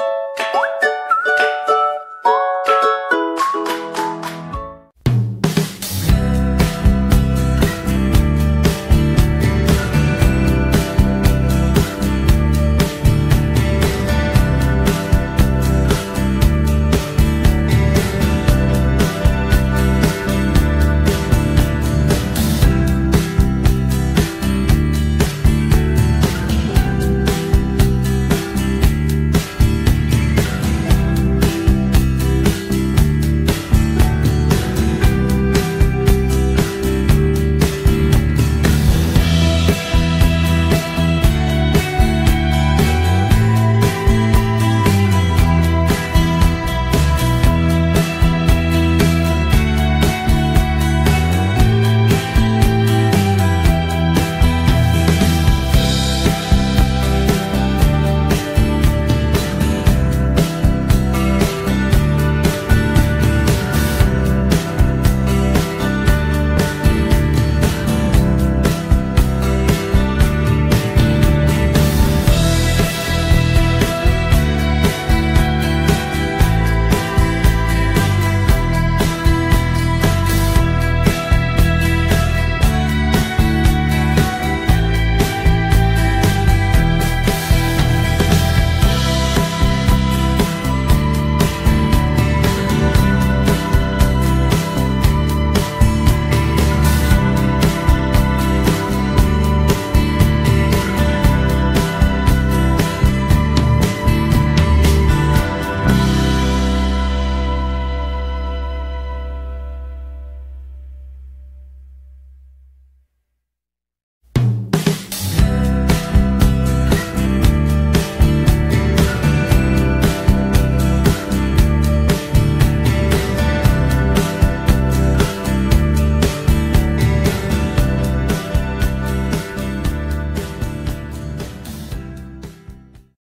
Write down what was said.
you